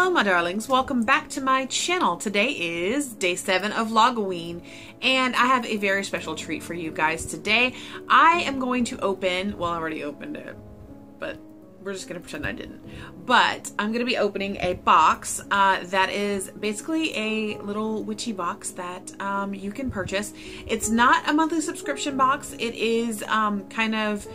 Hello my darlings, welcome back to my channel. Today is day 7 of Vlogoween and I have a very special treat for you guys today. I am going to open, well I already opened it, but we're just gonna pretend I didn't. But I'm gonna be opening a box uh, that is basically a little witchy box that um, you can purchase. It's not a monthly subscription box, it is um, kind of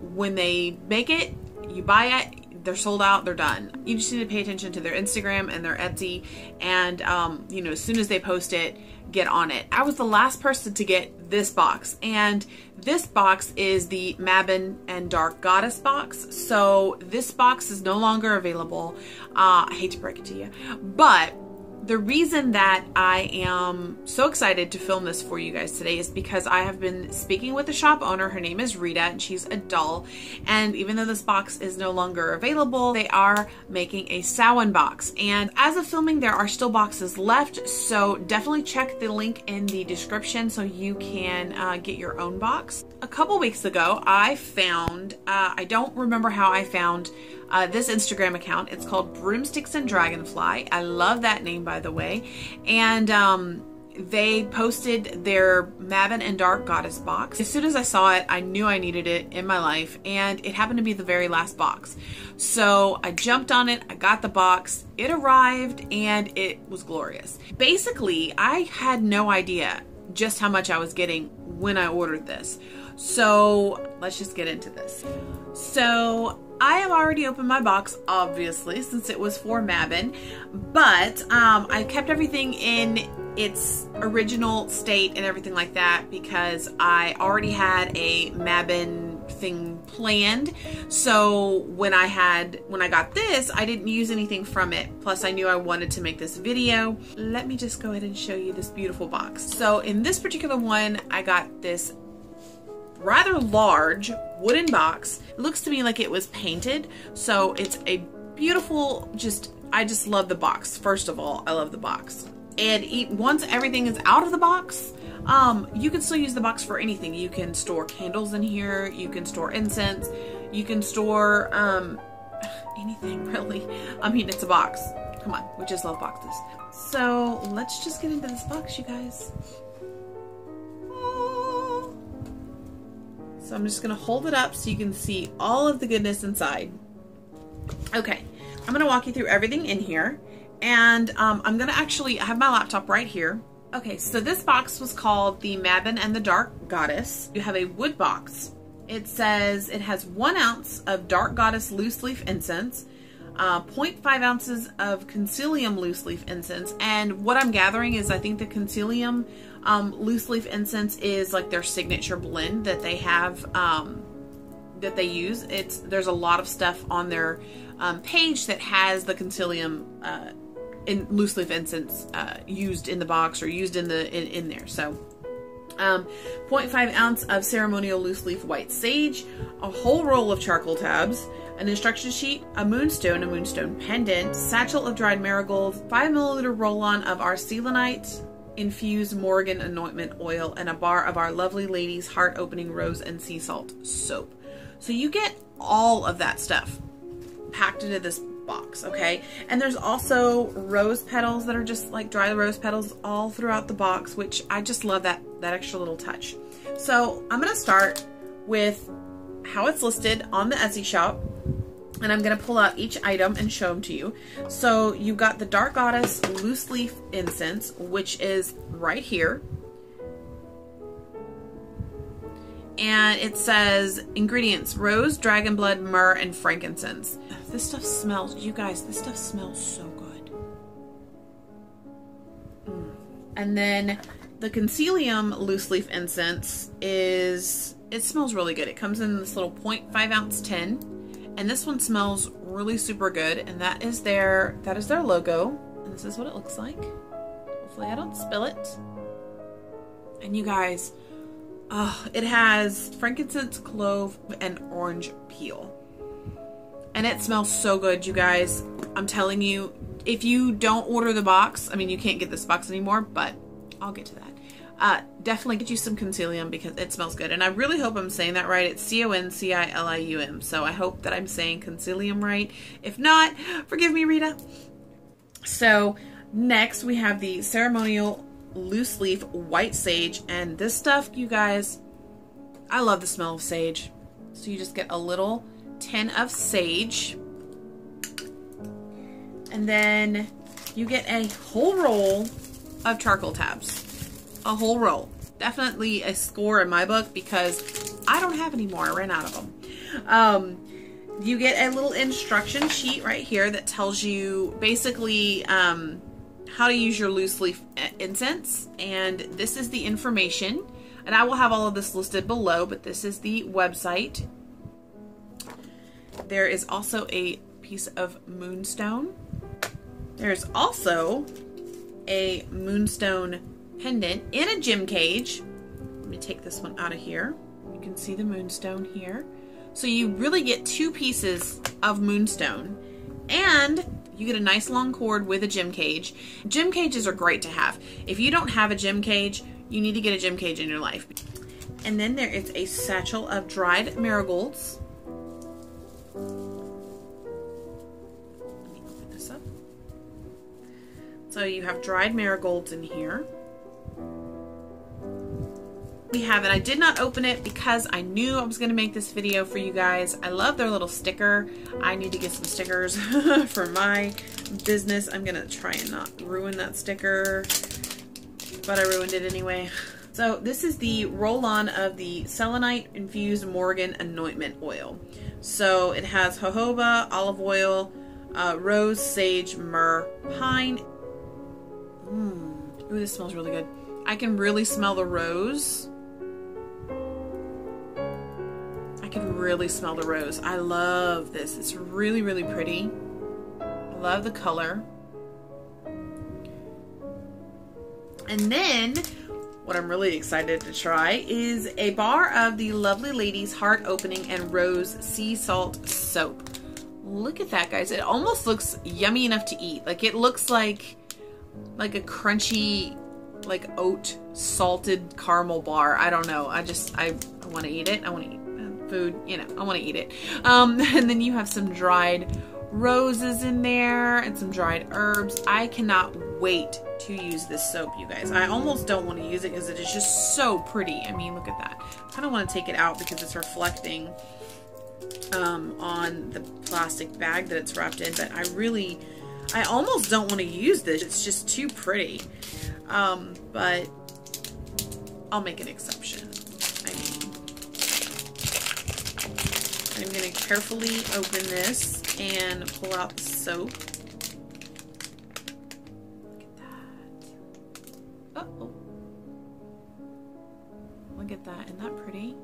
when they make it, you buy it, they're sold out, they're done. You just need to pay attention to their Instagram and their Etsy, and um, you know, as soon as they post it, get on it. I was the last person to get this box, and this box is the Mabon and Dark Goddess box. So this box is no longer available. Uh, I hate to break it to you, but the reason that I am so excited to film this for you guys today is because I have been speaking with the shop owner. Her name is Rita and she's a doll. And even though this box is no longer available, they are making a Samhain box. And as of filming, there are still boxes left. So definitely check the link in the description so you can uh, get your own box. A couple weeks ago, I found, uh, I don't remember how I found uh, this Instagram account. It's called Broomsticks and Dragonfly. I love that name, by the way. And um, they posted their Mabon and Dark Goddess box. As soon as I saw it, I knew I needed it in my life, and it happened to be the very last box. So I jumped on it, I got the box, it arrived, and it was glorious. Basically, I had no idea just how much I was getting when I ordered this. So let's just get into this. So I have already opened my box, obviously, since it was for Mabon, but um, I kept everything in its original state and everything like that because I already had a Mabon thing planned. So when I had, when I got this, I didn't use anything from it. Plus I knew I wanted to make this video. Let me just go ahead and show you this beautiful box. So in this particular one, I got this rather large wooden box. It looks to me like it was painted. So it's a beautiful, just, I just love the box. First of all, I love the box. And eat, once everything is out of the box, um, you can still use the box for anything. You can store candles in here. You can store incense. You can store um, anything really. I mean, it's a box. Come on, we just love boxes. So let's just get into this box, you guys. So I'm just gonna hold it up so you can see all of the goodness inside. Okay, I'm gonna walk you through everything in here and um, I'm gonna actually, I have my laptop right here. Okay, so this box was called the Mabon and the Dark Goddess. You have a wood box. It says it has one ounce of Dark Goddess loose leaf incense, uh, 0.5 ounces of Concilium loose leaf incense. And what I'm gathering is I think the Concilium um, loose leaf incense is like their signature blend that they have um, that they use. It's there's a lot of stuff on their um, page that has the Concilium uh, in loose leaf incense uh, used in the box or used in the in, in there. So um, 0.5 ounce of ceremonial loose leaf white sage, a whole roll of charcoal tabs, an instruction sheet, a moonstone, a moonstone pendant, satchel of dried marigold, 5 milliliter roll-on of our selenite, infused Morgan anointment oil, and a bar of our lovely lady's heart opening rose and sea salt soap. So you get all of that stuff packed into this box, okay? And there's also rose petals that are just like dry rose petals all throughout the box, which I just love that, that extra little touch. So I'm gonna start with how it's listed on the Etsy shop and I'm going to pull out each item and show them to you. So you've got the Dark Goddess Loose Leaf Incense, which is right here. And it says ingredients, rose, dragon blood, myrrh, and frankincense. This stuff smells, you guys, this stuff smells so good. Mm. And then the Concilium Loose Leaf Incense is, it smells really good. It comes in this little 0.5 ounce tin and this one smells really super good. And that is their, that is their logo. And this is what it looks like. Hopefully I don't spill it. And you guys, oh, it has frankincense, clove, and orange peel. And it smells so good, you guys. I'm telling you, if you don't order the box, I mean, you can't get this box anymore, but I'll get to that uh, definitely get you some Concilium because it smells good. And I really hope I'm saying that right. It's C-O-N-C-I-L-I-U-M. So I hope that I'm saying Concilium right. If not, forgive me, Rita. So next we have the ceremonial loose leaf white sage and this stuff you guys I love the smell of sage so you just get a little tin of sage and then you get a whole roll of charcoal tabs a whole roll definitely a score in my book because I don't have any more I ran out of them um, you get a little instruction sheet right here that tells you basically um, how to use your loose leaf incense. And this is the information. And I will have all of this listed below, but this is the website. There is also a piece of moonstone. There's also a moonstone pendant in a gem cage. Let me take this one out of here. You can see the moonstone here. So you really get two pieces of moonstone and you get a nice long cord with a gem cage. Gem cages are great to have. If you don't have a gem cage, you need to get a gem cage in your life. And then there is a satchel of dried marigolds. So you have dried marigolds in here we have it. I did not open it because I knew I was going to make this video for you guys. I love their little sticker. I need to get some stickers for my business. I'm going to try and not ruin that sticker, but I ruined it anyway. So this is the roll-on of the selenite infused Morgan anointment oil. So it has jojoba, olive oil, uh, rose, sage, myrrh, pine. Mmm. Ooh, this smells really good. I can really smell the rose can really smell the rose. I love this. It's really, really pretty. I love the color. And then what I'm really excited to try is a bar of the Lovely Ladies Heart Opening and Rose Sea Salt Soap. Look at that, guys. It almost looks yummy enough to eat. Like it looks like like a crunchy like oat salted caramel bar. I don't know. I just I, I want to eat it. I want to eat food, you know, I want to eat it. Um, and then you have some dried roses in there and some dried herbs. I cannot wait to use this soap, you guys. I almost don't want to use it because it is just so pretty. I mean, look at that. I kind of want to take it out because it's reflecting um, on the plastic bag that it's wrapped in, but I really, I almost don't want to use this. It's just too pretty. Um, but I'll make an exception. I'm going to carefully open this and pull out the soap. Look at that. Uh oh. Look at that. Isn't that pretty?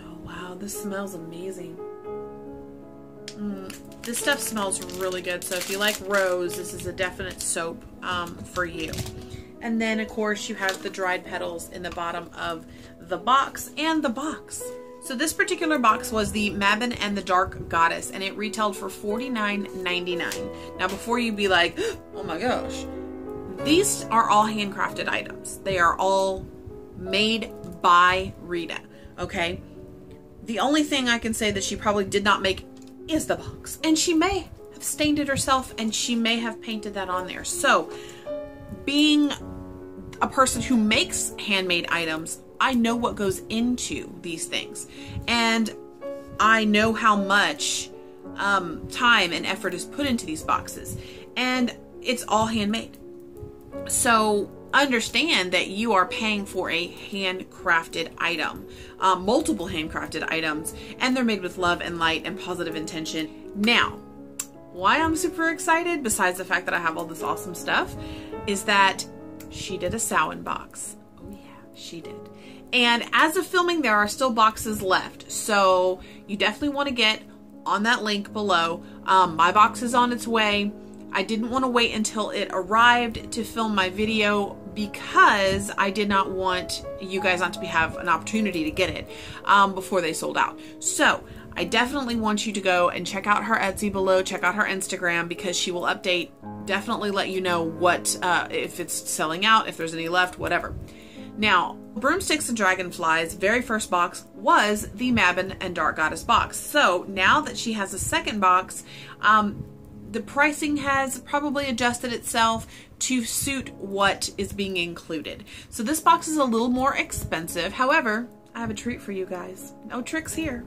Oh wow, this smells amazing. Mm, this stuff smells really good. So if you like rose, this is a definite soap um, for you. And then of course you have the dried petals in the bottom of the box and the box. So this particular box was the Mabon and the Dark Goddess and it retailed for $49.99. Now before you be like, oh my gosh, these are all handcrafted items. They are all made by Rita, okay? The only thing I can say that she probably did not make is the box. And she may have stained it herself and she may have painted that on there. So being a person who makes handmade items, I know what goes into these things. And I know how much um, time and effort is put into these boxes. And it's all handmade. So understand that you are paying for a handcrafted item, um, multiple handcrafted items, and they're made with love and light and positive intention. Now, why I'm super excited, besides the fact that I have all this awesome stuff, is that she did a Samhain box. Oh yeah, she did. And as of filming, there are still boxes left. So you definitely want to get on that link below. Um, my box is on its way. I didn't want to wait until it arrived to film my video because I did not want you guys not to be, have an opportunity to get it um, before they sold out. So I definitely want you to go and check out her Etsy below, check out her Instagram because she will update, definitely let you know what, uh, if it's selling out, if there's any left, whatever. Now, Broomsticks and Dragonflies' very first box was the Mabon and Dark Goddess box. So now that she has a second box, um, the pricing has probably adjusted itself to suit what is being included. So this box is a little more expensive. However, I have a treat for you guys. No tricks here.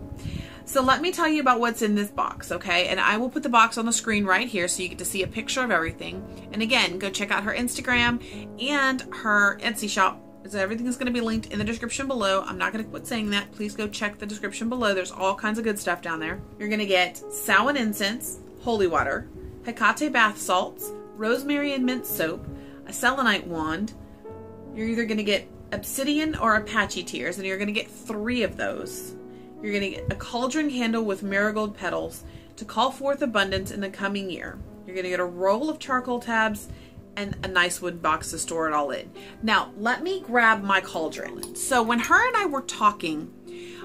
So let me tell you about what's in this box, okay? And I will put the box on the screen right here so you get to see a picture of everything. And again, go check out her Instagram and her Etsy shop. So everything is going to be linked in the description below. I'm not going to quit saying that. Please go check the description below. There's all kinds of good stuff down there. You're going to get Samhain incense, holy water, Hecate bath salts, rosemary and mint soap, a selenite wand. You're either going to get obsidian or Apache tears, and you're going to get three of those. You're going to get a cauldron candle with marigold petals to call forth abundance in the coming year. You're going to get a roll of charcoal tabs and a nice wood box to store it all in. Now, let me grab my cauldron. So when her and I were talking,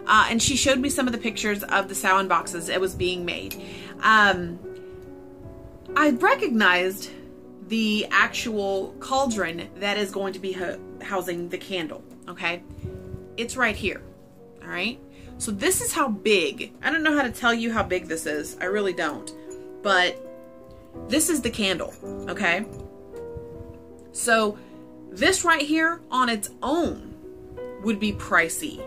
uh, and she showed me some of the pictures of the Samhain boxes it was being made, um, I recognized the actual cauldron that is going to be housing the candle, okay? It's right here, all right? So this is how big, I don't know how to tell you how big this is, I really don't, but this is the candle, okay? So this right here on its own would be pricey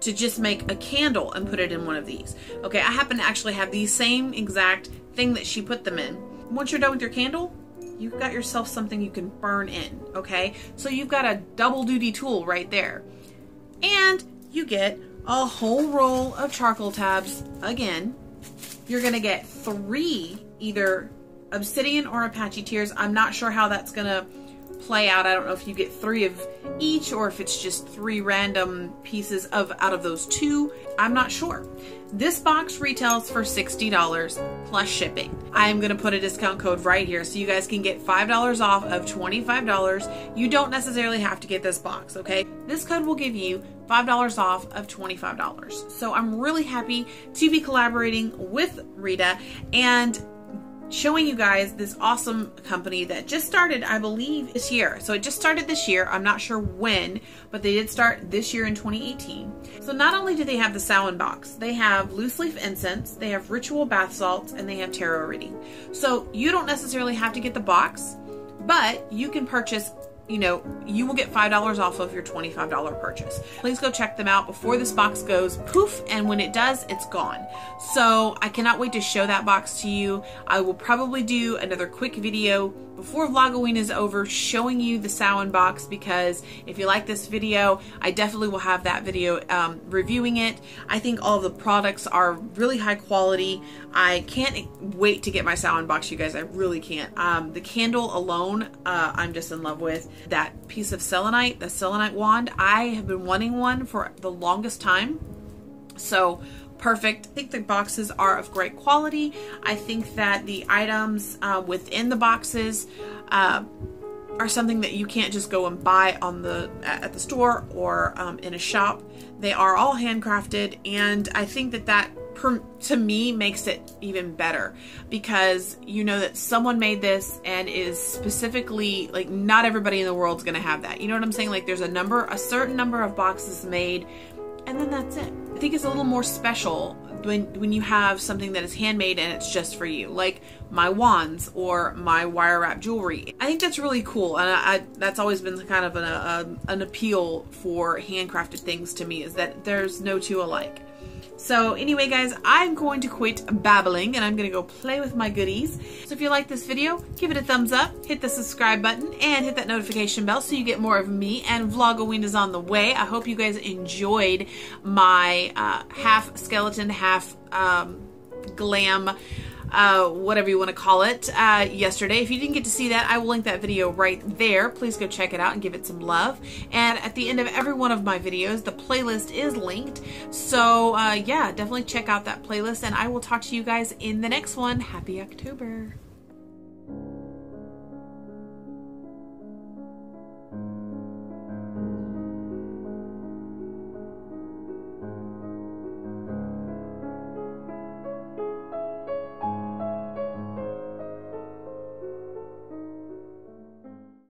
to just make a candle and put it in one of these. Okay, I happen to actually have the same exact thing that she put them in. Once you're done with your candle, you've got yourself something you can burn in, okay? So you've got a double duty tool right there. And you get a whole roll of charcoal tabs again. You're gonna get three either obsidian or Apache tears. I'm not sure how that's gonna play out. I don't know if you get three of each or if it's just three random pieces of out of those two. I'm not sure. This box retails for $60 plus shipping. I am going to put a discount code right here so you guys can get $5 off of $25. You don't necessarily have to get this box, okay? This code will give you $5 off of $25. So I'm really happy to be collaborating with Rita and showing you guys this awesome company that just started, I believe, this year. So it just started this year. I'm not sure when, but they did start this year in 2018. So not only do they have the Samhain box, they have loose leaf incense, they have ritual bath salts, and they have tarot reading. So you don't necessarily have to get the box, but you can purchase you know, you will get $5 off of your $25 purchase. Please go check them out before this box goes poof, and when it does, it's gone. So I cannot wait to show that box to you. I will probably do another quick video before Vlogoween is over showing you the Samhain box because if you like this video, I definitely will have that video um, reviewing it. I think all the products are really high quality. I can't wait to get my Samhain box, you guys. I really can't. Um, the candle alone, uh, I'm just in love with. That piece of selenite, the selenite wand, I have been wanting one for the longest time. So perfect. I think the boxes are of great quality. I think that the items uh, within the boxes uh, are something that you can't just go and buy on the at the store or um, in a shop. They are all handcrafted, and I think that that to me makes it even better because you know that someone made this and is specifically like not everybody in the world's gonna have that. You know what I'm saying? Like there's a number, a certain number of boxes made, and then that's it I think it's a little more special when when you have something that is handmade and it's just for you, like my wands or my wire wrap jewelry. I think that's really cool, and I, I, that's always been kind of an, a, an appeal for handcrafted things to me is that there's no two alike. So anyway, guys, I'm going to quit babbling and I'm going to go play with my goodies. So if you like this video, give it a thumbs up, hit the subscribe button, and hit that notification bell so you get more of me. And Vlogoween is on the way. I hope you guys enjoyed my uh, half skeleton, half um, glam uh, whatever you want to call it, uh, yesterday. If you didn't get to see that, I will link that video right there. Please go check it out and give it some love. And at the end of every one of my videos, the playlist is linked. So uh, yeah, definitely check out that playlist and I will talk to you guys in the next one. Happy October.